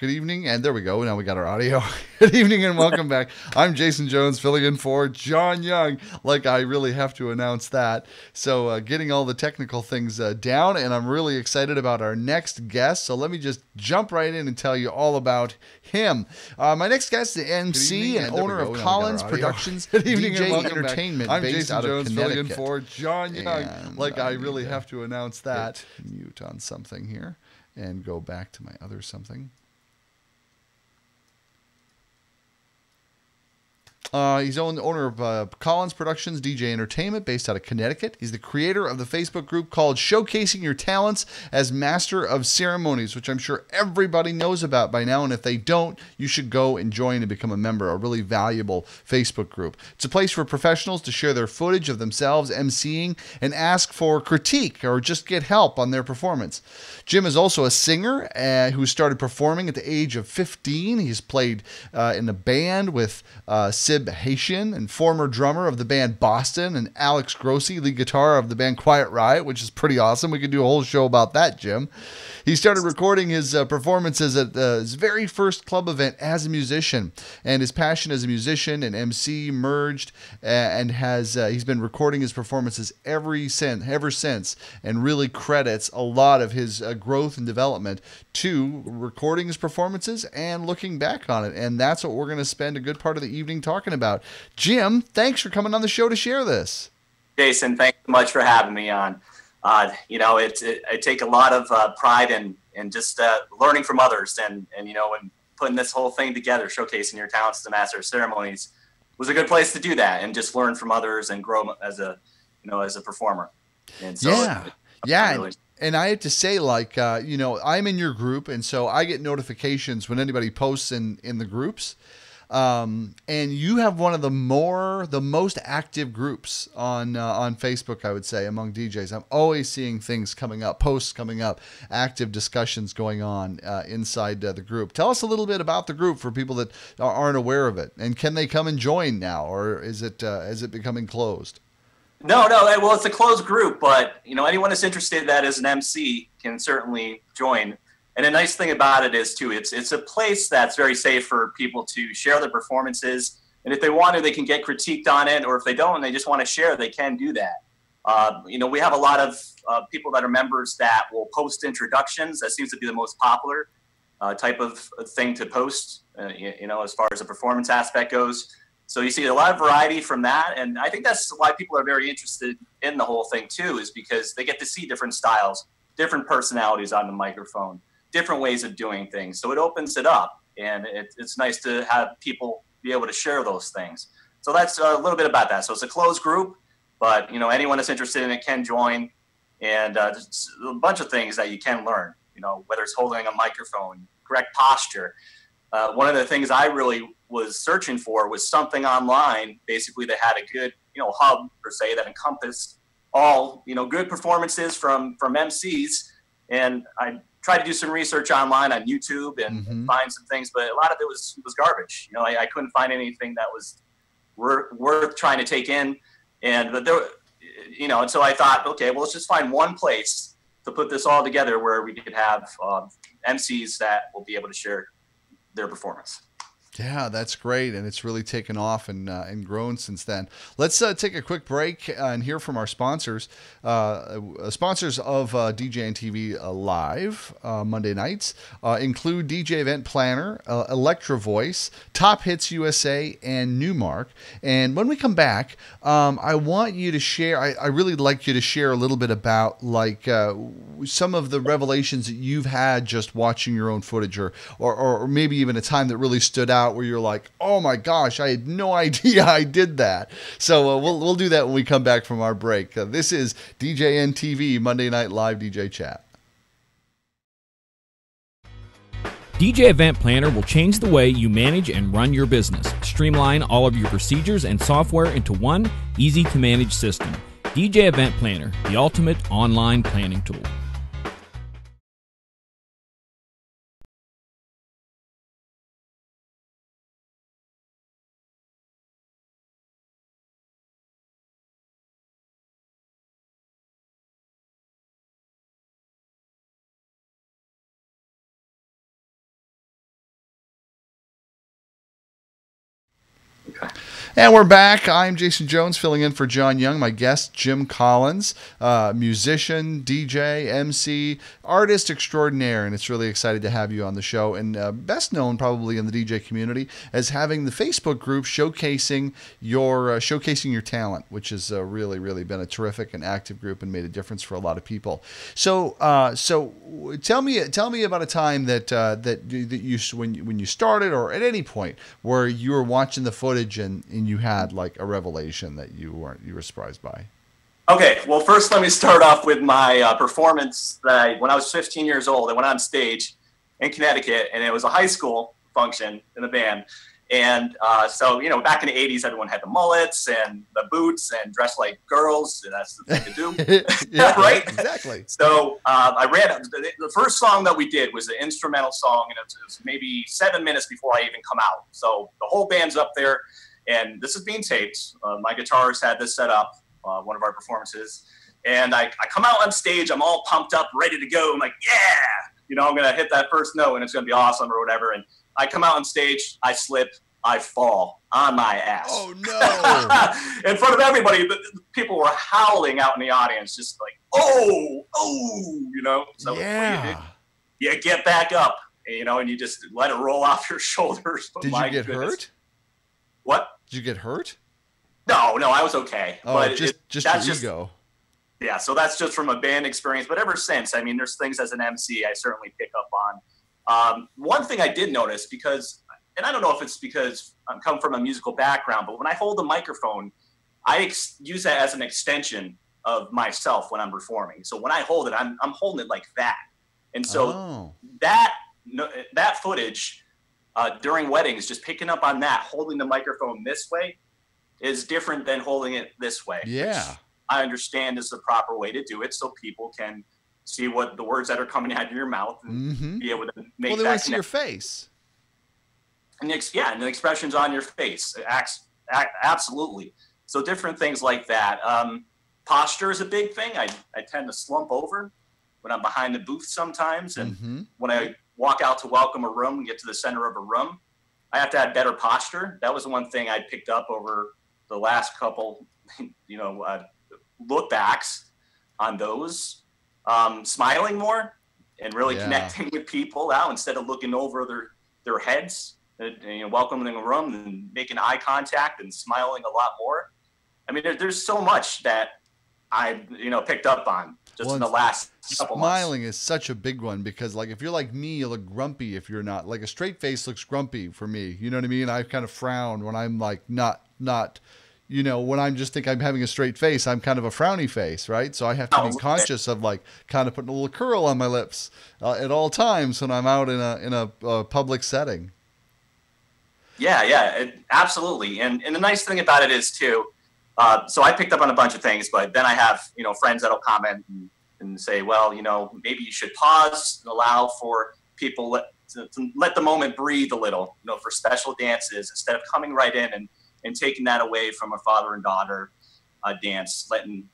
Good evening, and there we go. Now we got our audio. Good evening, and welcome back. I'm Jason Jones, filling in for John Young. Like I really have to announce that. So, uh, getting all the technical things uh, down, and I'm really excited about our next guest. So, let me just jump right in and tell you all about him. Uh, my next guest is the MC evening, and and owner of Now we got Collins. Productions, Good evening, and DJ welcome back. Entertainment, I'm based Jason Jones, filling in for John Young. And Like I need really have to announce that. mute on something here and go back to my other something. Uh, he's own, owner of uh, Collins Productions, DJ Entertainment, based out of Connecticut. He's the creator of the Facebook group called Showcasing Your Talents as Master of Ceremonies, which I'm sure everybody knows about by now. And if they don't, you should go and join and become a member. Of a really valuable Facebook group. It's a place for professionals to share their footage of themselves emceeing and ask for critique or just get help on their performance. Jim is also a singer uh, who started performing at the age of 15. He's played uh, in a band with uh, Sib Hashian and former drummer of the band Boston and Alex Grossi, lead guitar of the band Quiet Riot, which is pretty awesome. We could do a whole show about that, Jim. He started recording his uh, performances at uh, his very first club event as a musician, and his passion as a musician and MC merged, and has uh, he's been recording his performances every since ever since, and really credits a lot of his uh, growth and development to recording his performances and looking back on it, and that's what we're going to spend a good part of the evening talking about. Jim, thanks for coming on the show to share this. Jason, thanks so much for having me on. Uh, you know, it, it, I take a lot of uh, pride in, in just uh, learning from others and, and, you know, and putting this whole thing together, showcasing your talents to master of ceremonies was a good place to do that and just learn from others and grow as a, you know, as a performer. And so yeah. it- yeah. really- And, and I have to say, like, uh, you know, I'm in your group, and so I get notifications when anybody posts in in the groups. Um, and you have one of the more, the most active groups on uh, on Facebook, I would say, among DJs. I'm always seeing things coming up, posts coming up, active discussions going on uh, inside uh, the group. Tell us a little bit about the group for people that are- aren't aware of it, and can they come and join now, or is it uh, is it becoming closed? No, no. Well, it's a closed group, but you know, anyone that's interested that is an MC can certainly join. And the nice thing about it is too, it's it's a place that's very safe for people to share their performances. And if they want to, they can get critiqued on it, or if they don't, and they just want to share, they can do that. Uh, you know, we have a lot of uh, people that are members that will post introductions. That seems to be the most popular uh, type of thing to post. Uh, you, you know, as far as the performance aspect goes. So you see a lot of variety from that, and I think that's why people are very interested in the whole thing too, is because they get to see different styles, different personalities on the microphone, different ways of doing things. So it opens it up, and it, it's nice to have people be able to share those things. So that's a little bit about that. So it's a closed group, but you know anyone that's interested in it can join, and uh, a bunch of things that you can learn. You know whether it's holding a microphone, correct posture. Uh, one of the things I really was searching for was something online, basically that had a good, you know, hub per se that encompassed all, you know, good performances from from MCs. And I tried to do some research online on YouTube and, and Mhm. find some things, but a lot of it was was garbage. You know, I, I couldn't find anything that was worth, worth trying to take in. And but there, you know, and so I thought, okay, well, let's just find one place to put this all together where we could have um, MCs that will be able to share their performance. Yeah, that's great, and it's really taken off and uh, and grown since then. Let's uh, take a quick break uh, and hear from our sponsors. Uh, uh, sponsors of uh, DJN TV uh, Live Monday nights include DJ Event Planner, Electro Voice, Top Hits USA, and Numark. And when we come back, um, I want you to share. I, I really like you to share a little bit about like some of the revelations that you've had just watching your own footage, or, or or maybe even a time that really stood out where you're like, oh my gosh, I had no idea I did that. So uh, we'll we'll do that when we come back from our break. Uh, this is DJN TV Monday Night Live DJ Chat. DJ Event Planner will change the way you manage and run your business. Streamline all of your procedures and software into one easy to manage system. DJ Event Planner, the ultimate online planning tool. And we're back. I'm Jason Jones, filling in for John Young. My guest, Jim Collins, uh, musician, DJ, MC, artist extraordinaire, and it's really excited to have you on the show. And uh, best known probably in the DJ community as having the Facebook group showcasing your uh, showcasing your talent, which has uh, really, really been a terrific and active group and made a difference for a lot of people. So, uh, so tell me, tell me about a time that uh, that that you when when you started or at any point where you were watching the footage and, and you had like a revelation that you weren't you were surprised by? Okay, well, first let me start off with my uh, performance that I, when I was 15 years old, I went on stage in Connecticut, and it was a high school function in the band. And uh, so, you know, back in the 80s, everyone had the mullets and the boots and dressed like girls. And that's the thing to do. yeah, right? Exactly. So uh, I ran the, first song that we did was an instrumental song, and it was, it was maybe seven minutes before I even come out. So the whole band's up there, and this is being taped. Uh, my guitarist had this set up, uh, one of our performances, and I, I come out on stage. I'm all pumped up, ready to go. I'm like, yeah, you know, I'm gonna hit that first note, and it's gonna be awesome or whatever. And I come out on stage, I slip, I fall on my ass. Oh no! in front of everybody, people were howling out in the audience, just like, "Oh, oh," you know. So yeah. You, you, get back up, you know, and you just let it roll off your shoulders. Did you get goodness. hurt? What? Did you get hurt? No, no, I was okay. Oh, but just it, just that's just. Yeah, so that's just from a band experience. But ever since, I mean, there's things as an MC I certainly pick up on. Um, one thing I did notice because, and I don't know if it's because I'm come from a musical background, but when I hold the microphone, I ex- use that as an extension of myself when I'm performing. So when I hold it, I'm, I'm holding it like that. And so oh. that that footage uh, during weddings, just picking up on that, holding the microphone this way, is different than holding it this way. Yeah. I understand is the proper way to do it, so people can see what the words that are coming out of your mouth and mm-hmm. be able to make well, they that want to see your face. And the, yeah, and the expressions on your face, acts, act, absolutely. So different things like that. Um, posture is a big thing. I, I tend to slump over when I'm behind the booth sometimes, and mm-hmm. when I walk out to welcome a room and get to the center of a room, I have to have better posture. That was the one thing I picked up over the last couple, you know, uh, look backs on those um, smiling more and really Yeah. connecting with people now instead of looking over their their heads and, you know welcoming a room and making eye contact and smiling a lot more i mean there, there's so much that i you know picked up on just Well, in the last couple months Smiling is such a big one because, like, if you're like me, you look grumpy. If you're not, like, a straight face looks grumpy for me. You know what I mean? I kind of frown when I'm like not not. You know, when I'm just think I'm having a straight face, I'm kind of a frowny face, right? So I have to Oh, be conscious of like kind of putting a little curl on my lips uh, at all times when I'm out in a in a uh, public setting. Yeah, yeah, it, absolutely. And and the nice thing about it is too. Uh, so I picked up on a bunch of things, but then I have you know friends that'll comment and, and say, well, you know, maybe you should pause and allow for people let, to, to let the moment breathe a little. You know, for special dances instead of coming right in and and taking that away from a father and daughter uh, dance, letting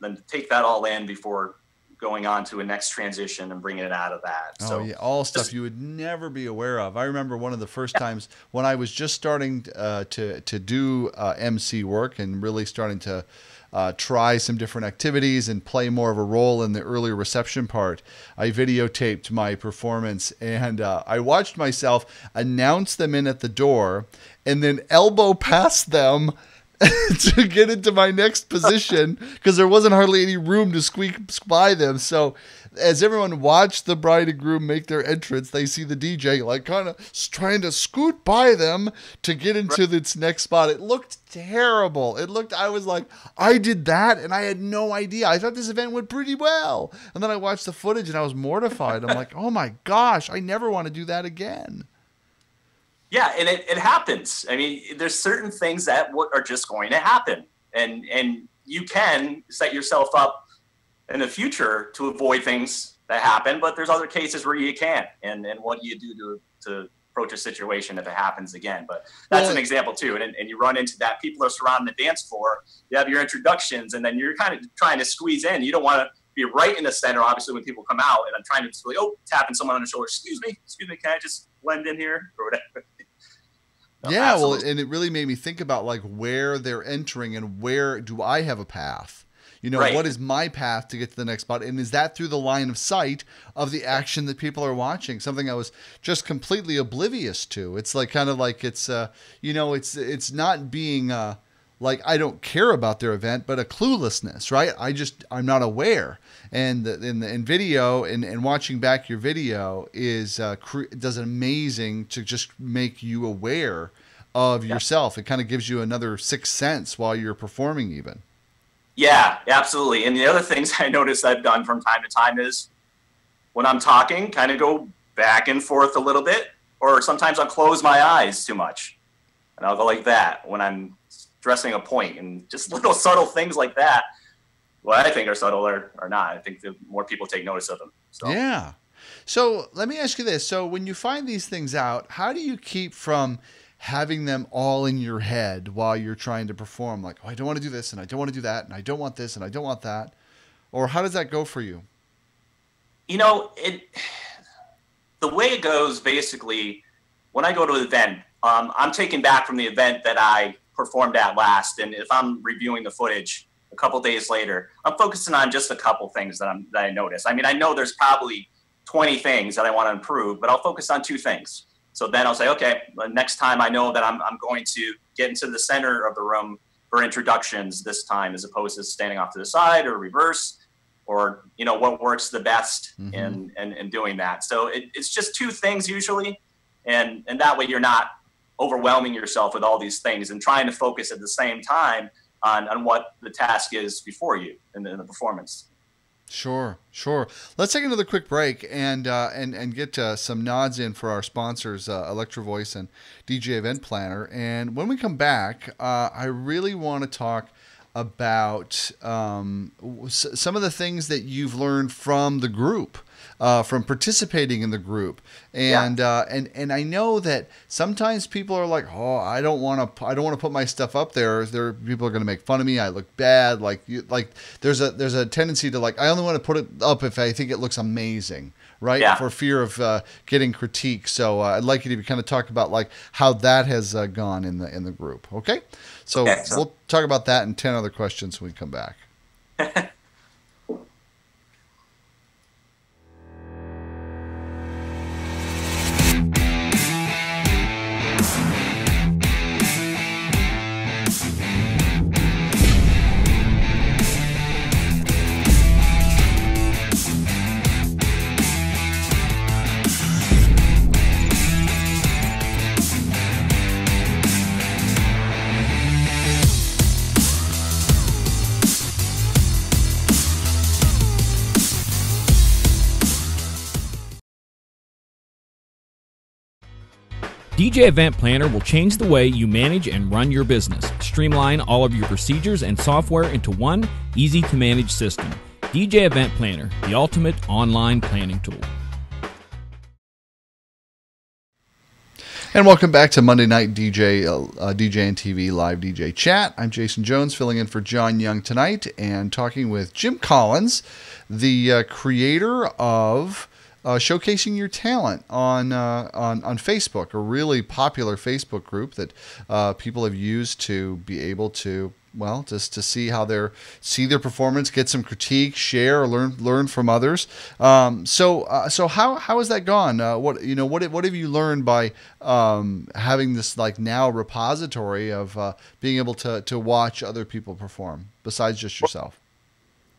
them take that all in before going on to a next transition and bringing it out of that. Oh so yeah, all stuff you would never be aware of. I remember one of the first times when I was just starting uh, to to do uh, MC work and really starting to uh, try some different activities and play more of a role in the early reception part. I videotaped my performance and uh, I watched myself announce them in at the door and then elbow past them. to get into my next position because there wasn't hardly any room to squeak by them. So as everyone watched the bride and groom make their entrance, they see the DJ like kind of trying to scoot by them to get into its next spot. It looked terrible. It looked, I was like, I did that and I had no idea. I thought this event went pretty well. And then I watched the footage and I was mortified. I'm like, oh my gosh, I never want to do that again. Yeah, and it, it happens. I mean, there's certain things that are just going to happen, and and you can set yourself up in the future to avoid things that happen. But there's other cases where you can't, and and what do you do to to approach a situation if it happens again? But that's Well, an example too, and and you run into that. People are surrounding the dance floor. You have your introductions, and then you're kind of trying to squeeze in. You don't want to be right in the center, obviously, when people come out, and I'm trying to just like, oh, tapping someone on the shoulder. Excuse me, excuse me, can I just blend in here or whatever? Yeah, Absolutely. well, and it really made me think about like where they're entering and where do I have a path? You know, Right. what is my path to get to the next spot? And is that through the line of sight of the action that people are watching? Something I was just completely oblivious to. It's like kind of like it's uh you know, it's it's not being uh like I don't care about their event, but a cluelessness, right? I just I'm not aware. And the, in the in video and, and watching back your video is uh, cre- does amazing to just make you aware of yourself. It kind of gives you another sixth sense while you're performing, even. Yeah, absolutely. And the other things I notice I've done from time to time is when I'm talking, kind of go back and forth a little bit, or sometimes I'll close my eyes too much. And I'll go like that when I'm stressing a point and just little subtle things like that. What I think are subtle or, or not. I think the more people take notice of them. So Yeah. So let me ask you this. So when you find these things out, how do you keep from having them all in your head while you're trying to perform? Like, oh, I don't want to do this and I don't want to do that and I don't want this and I don't want that. Or how does that go for you? you know it the way it goes basically when i go to an event um, i'm taken back from the event that i performed at last. And if i'm reviewing the footage a couple days later i'm focusing on just a couple things that, I'm, that i notice i mean i know there's probably 20 things that i want to improve but i'll focus on two things. So then i'll say okay next time i know that I'm, I'm going to get into the center of the room for introductions this time as opposed to standing off to the side or reverse or you know what works the best Mhm. in, in in doing that. So it, it's just two things usually and and that way you're not overwhelming yourself with all these things and trying to focus at the same time on on what the task is before you in the, in the performance Sure, sure. Let's take another quick break and uh, and and get uh, some nods in for our sponsors, uh, Electro Voice and DJ Event Planner. And when we come back, uh, I really want to talk about um, some of the things that you've learned from the group. Uh, from participating in the group, and uh, and and I know that sometimes people are like, oh, I don't want to, I don't want to put my stuff up there. There, people are going to make fun of me. I look bad. Like, you, like there's a there's a tendency to like, I only want to put it up if I think it looks amazing, right? Yeah. For fear of uh, getting critique. So uh, I'd like you to kind of talk about like how that has uh, gone in the in the group. Okay, so Okay, so- we'll talk about that and ten other questions when we come back. DJ Event Planner will change the way you manage and run your business. Streamline all of your procedures and software into one easy to manage system. DJ Event Planner, the ultimate online planning tool. And welcome back to Monday Night DJ, uh, uh, DJN TV Live DJ Chat. I'm Jason Jones, filling in for John Young tonight, and talking with Jim Collins, the uh, creator of uh, showcasing your talent on uh, on on Facebook, a really popular Facebook group that uh, people have used to be able to well just to see how their see their performance, get some critique, share, or learn learn from others. Um, so uh, so how how has that gone? Uh, what you know what what have you learned by um, having this like now repository of uh, being able to to watch other people perform besides just yourself?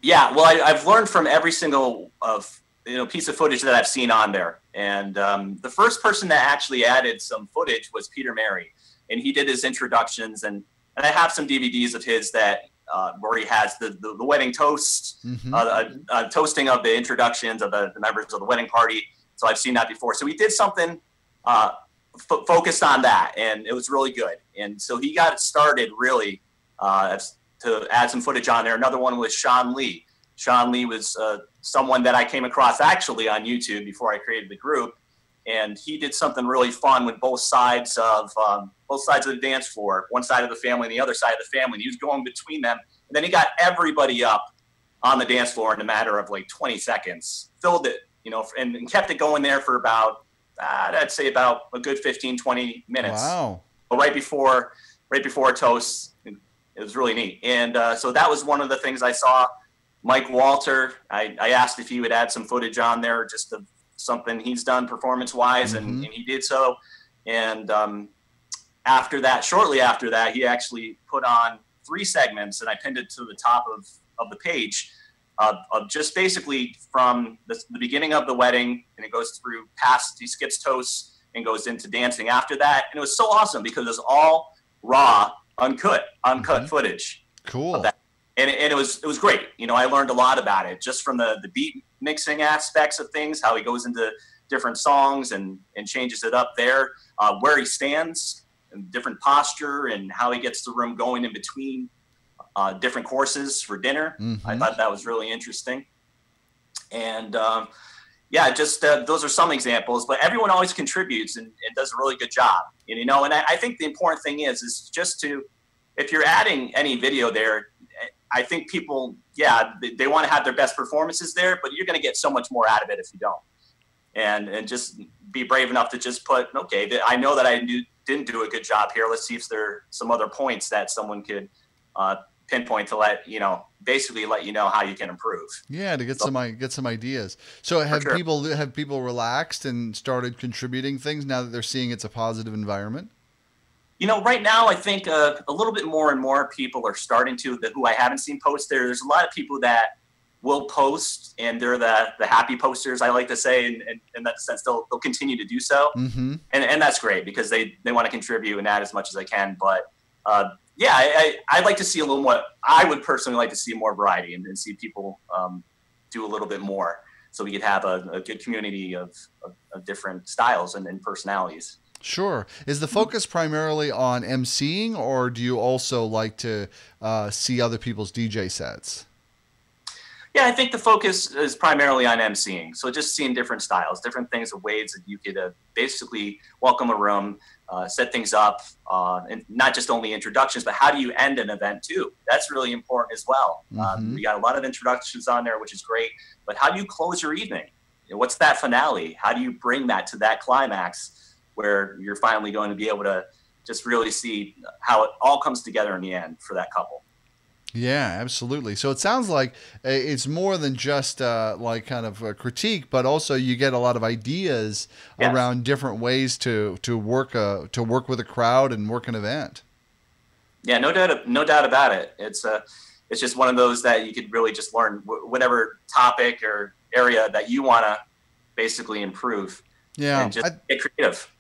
Yeah, well, I, I've learned from every single of you know piece of footage that I've seen on there, and um, the first person that actually added some footage was Peter Merry, and he did his introductions, and and I have some DVDs of his that uh, where he has the the, the wedding toast, Mhm. uh, uh, uh, toasting of the introductions of the, the members of the wedding party. So I've seen that before. So he did something uh, f- focused on that, and it was really good. And so he got it started really uh, to add some footage on there. Another one was Sean Lee. Sean Lee was uh, someone that I came across actually on YouTube before I created the group, and he did something really fun with both sides of um, both sides of the dance floor, one side of the family and the other side of the family. And he was going between them, and then he got everybody up on the dance floor in a matter of like 20 seconds, filled it, you know, and, and kept it going there for about uh, I'd say about a good 15, 20 minutes Wow. But right before right before toast. It was really neat, and uh, so that was one of the things I saw. Mike Walter, I, I asked if he would add some footage on there, just of something he's done performance wise, Mhm. and, and he did so. And um, after that, shortly after that, he actually put on three segments, and I pinned it to the top of, of the page of, of just basically from the, the beginning of the wedding, and it goes through past, he skips toasts and goes into dancing after that. And it was so awesome because it was all raw, uncut, uncut Mhm. footage Cool. that. And, and it was it was great. You know, I learned a lot about it just from the the beat mixing aspects of things, how he goes into different songs and and changes it up there, uh, where he stands, and different posture, and how he gets the room going in between uh, different courses for dinner. I Mhm. thought that was really interesting, and. Um, yeah, just uh, those are some examples, but everyone always contributes and, and does a really good job. And, you know, and I, I think the important thing is is just to, if you're adding any video there, I think people, yeah, they, they want to have their best performances there, but you're going to get so much more out of it if you don't. And and just be brave enough to just put, okay, I know that I knew, didn't do a good job here. Let's see if there are some other points that someone could uh, pinpoint to let you know, basically let you know how you can improve. Yeah, to get some i- get some ideas. So have sure. people have people relaxed and started contributing things now that they're seeing it's a positive environment? You know, right now I think uh, a little bit more and more people are starting to that who I haven't seen post there. There's a lot of people that will post, and they're the the happy posters. I like to say, and in, in that sense, they'll they'll continue to do so, Mm-hmm. and and that's great because they they want to contribute and add as much as they can. But uh, yeah, I, I I'd like to see a little more. I would personally like to see more variety and, and see people um, do a little bit more, so we could have a, a good community of, of, of different styles and, and personalities. Sure. Is the focus primarily on emceeing, or do you also like to uh, see other people's DJ sets? Yeah, I think the focus is primarily on emceeing. So just seeing different styles, different things, of ways that you could uh, basically welcome a room, uh, set things up, uh, and not just only introductions, but how do you end an event too? That's really important as well. Mhm. Um, we got a lot of introductions on there, which is great. But how do you close your evening? You know, what's that finale? How do you bring that to that climax where you're finally going to be able to just really see how it all comes together in the end for that couple? Yeah, absolutely. So it sounds like uh, it's more than just uh, like kind of a critique, but also you get a lot of ideas Yes. around different ways to to work a to work with a crowd and work an event. Yeah, no doubt, no doubt about it. It's a, it's just one of those that you could really just learn whatever topic or area that you want to basically improve Yeah, and just I, get creative.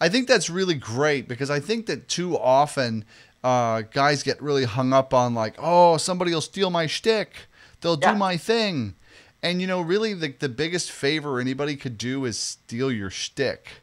I think that's really great because I think that too often uh, guys get really hung up on like, oh, somebody will steal my shtick, they'll Yeah. do my thing, and you know, really, the the biggest favor anybody could do is steal your shtick.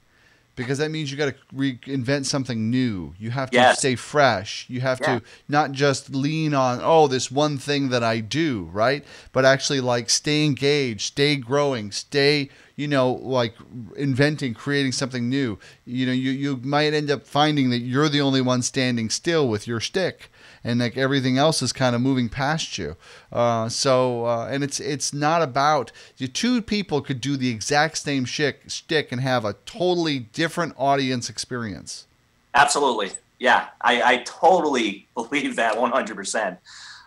Because that means you got to reinvent something new. You have to Yes. stay fresh. You have Yeah. to not just lean on, oh, this one thing that I do, right? But actually, like, stay engaged, stay growing, stay, you know, like inventing, creating something new. You know, you, you might end up finding that you're the only one standing still with your stick, and like everything else is kind of moving past you. Uh, so, uh, and it's it's not about you. Two people could do the exact same shick, stick and have a totally different audience experience. Absolutely, yeah, I, I totally believe that 100. percent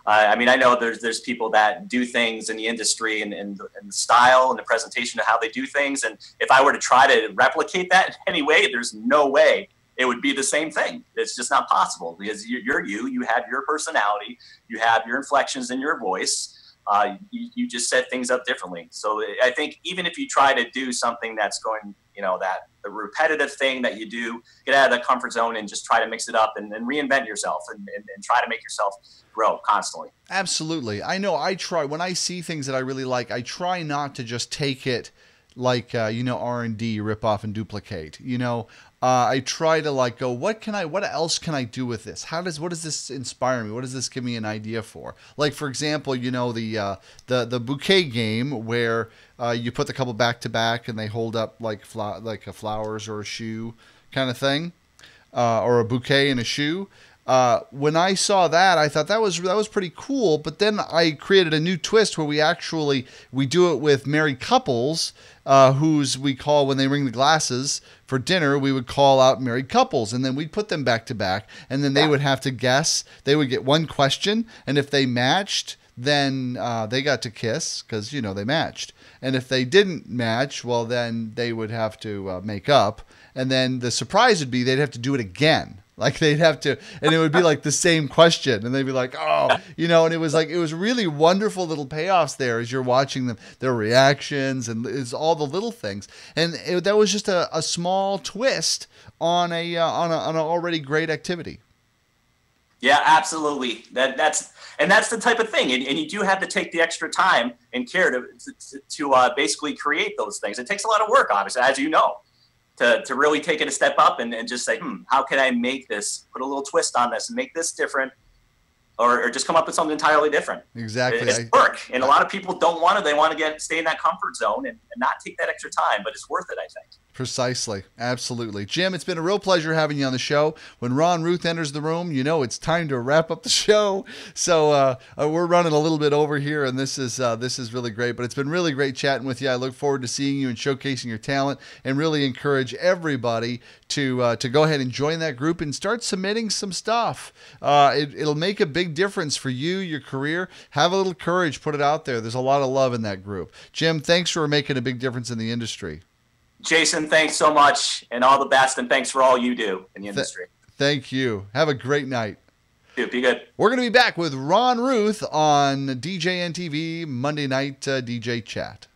uh, I mean, I know there's there's people that do things in the industry and, and, and the style and the presentation of how they do things, and if I were to try to replicate that in any way, there's no way it would be the same thing. It's just not possible because you- you're you. You have your personality, you have your inflections in your voice. Uh, you, you just set things up differently. So I think even if you try to do something that's going, you know, that the repetitive thing that you do, get out of the comfort zone and just try to mix it up and, and reinvent yourself and, and, and try to make yourself grow constantly. Absolutely. I know I try when I see things that I really like, I try not to just take it like uh, you know R&D rip off and duplicate. You know, uh, I try to like go what can I what else can I do with this? How does what does this inspire me? What does this give me an idea for? Like for example, you know the uh, the the bouquet game where uh, you put the couple back to back and they hold up like fla- like a flowers or a shoe kind of thing uh, or a bouquet and a shoe. Uh, when I saw that, I thought that was that was pretty cool. But then I created a new twist where we actually we do it with married couples, uh, who's we call when they ring the glasses for dinner. We would call out married couples, and then we'd put them back to back, and then they would have to guess. They would get one question, and if they matched, then uh, they got to kiss because you know they matched. And if they didn't match, well, then they would have to uh, make up. And then the surprise would be they'd have to do it again. Like they'd have to, and it would be like the same question, and they'd be like, "Oh, you know," and it was like it was really wonderful little payoffs there as you're watching them, their reactions, and it's all the little things, and it, that was just a, a small twist on a uh, on a on an already great activity. Yeah, absolutely. That that's and that's the type of thing, and, and you do have to take the extra time and care to to, to uh, basically create those things. It takes a lot of work, obviously, as you know to, to really take it a step up and, and just say, hmm, how can I make this, put a little twist on this and make this different or, or just come up with something entirely different. Exactly. It's work. And a lot of people don't want to, they want to get, stay in that comfort zone and, and not take that extra time, but it's worth it, I think. Precisely. Absolutely. Jim, it's been a real pleasure having you on the show. When Ron Ruth enters the room, you know it's time to wrap up the show. So uh, uh, we're running a little bit over here, and this is uh, this is really great. But it's been really great chatting with you. I look forward to seeing you and showcasing your talent, and really encourage everybody to uh, to go ahead and join that group and start submitting some stuff. Uh, it, it'll make a big difference for you, your career. Have a little courage, put it out there. There's a lot of love in that group. Jim, thanks for making a big difference in the industry. Jason, thanks so much and all the best. And thanks for all you do in the industry. Th- thank you. Have a great night. Dude, be good. We're going to be back with Ron Ruth on DJN TV Monday Night uh, DJ Chat.